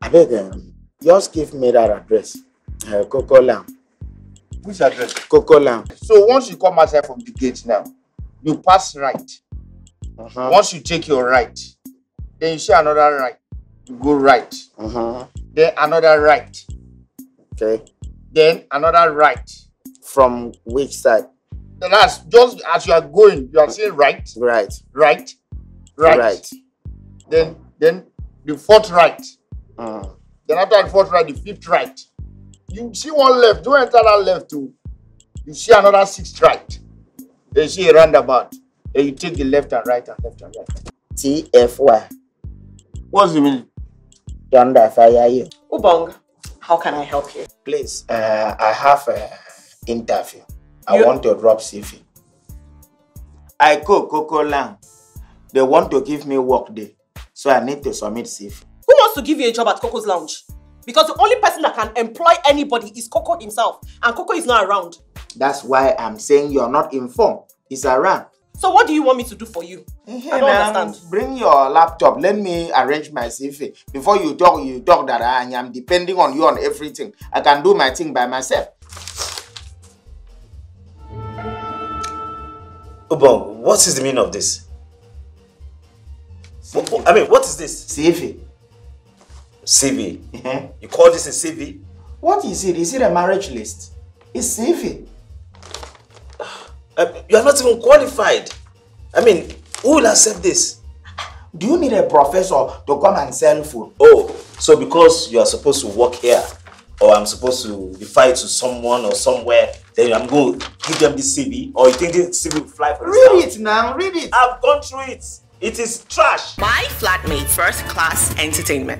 I beg um, just give me that address. Uh, Coco Lam. Which address? Coco Lam. So once you come outside from the gate now, you pass right. Uh-huh. Once you take your right, then you see another right. You go right. Uh-huh. Then another right. Okay. Then another right. From which side? Then that's just as you are going, you are saying right, Right. right, right. Right. Then then the fourth right. Uh, Then after the fourth right, the fifth right. You see one left, don't enter that left too. You see another sixth right. Then you see a roundabout. Then you take the left and right and left and right. TFY. What's the meaning? Thunder fire you. Ubong, how can I help you? Please, uh, I have an interview. I You- want to drop CV. I cook Coco Lam. They want to give me work day, so I need to submit CV. Who wants to give you a job at Coco's Lounge? Because the only person that can employ anybody is Coco himself, and Coco is not around. That's why I'm saying you're not informed. He's around. So what do you want me to do for you? I don't understand. Bring your laptop. Let me arrange my CV. Before you talk, you talk that I am depending on you on everything. I can do my thing by myself. Ubong, what is the meaning of this? What- what- I mean, what is this? CV. CV. Eh? You call this a CV? What is it? Is it a marriage list? It's CV. Uh, you are not even qualified. I mean, who will accept this? Do you need a professor to come and sell food? Oh, so because you are supposed to work here, or I'm supposed to refer it to someone or somewhere, then I'm going to give them this CV, or you think this CV will fly for this Read house? it now. Read it. I've gone through it. It is trash. My flatmate, first class entertainment.